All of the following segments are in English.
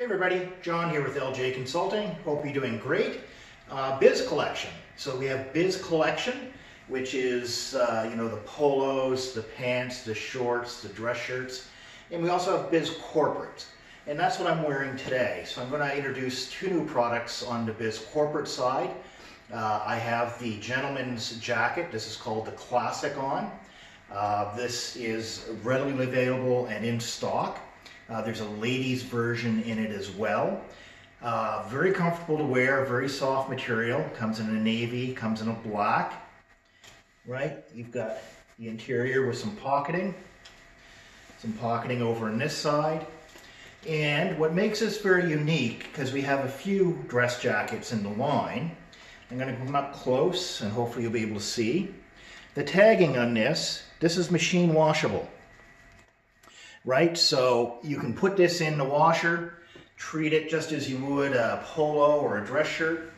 Hey everybody, John here with LJ Consulting. Hope you're doing great. Uh, Biz Collection. So we have Biz Collection, which is, uh, you know, the polos, the pants, the shorts, the dress shirts. And we also have Biz Corporate. And that's what I'm wearing today. So I'm going to introduce two new products on the Biz Corporate side. Uh, I have the gentleman's jacket. This is called the Classic On. Uh, this is readily available and in stock. Uh, there's a ladies version in it as well. Uh, very comfortable to wear, very soft material. Comes in a navy, comes in a black. Right, you've got the interior with some pocketing. Some pocketing over on this side. And what makes this very unique, because we have a few dress jackets in the line, I'm going to come up close and hopefully you'll be able to see. The tagging on this, this is machine washable right? So you can put this in the washer, treat it just as you would a polo or a dress shirt.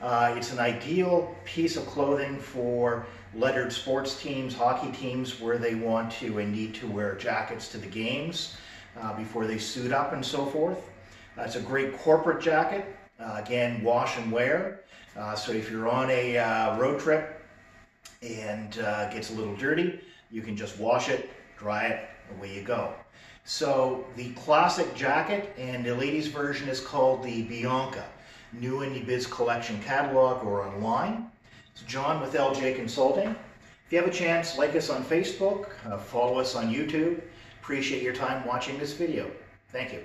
Uh, it's an ideal piece of clothing for lettered sports teams, hockey teams, where they want to and need to wear jackets to the games uh, before they suit up and so forth. Uh, it's a great corporate jacket. Uh, again, wash and wear. Uh, so if you're on a uh, road trip and gets a little dirty, you can just wash it, dry it, away you go. So the classic jacket and the ladies version is called the Bianca, new in the Biz Collection catalog or online. It's John with LJ Consulting. If you have a chance, like us on Facebook, uh, follow us on YouTube. Appreciate your time watching this video. Thank you.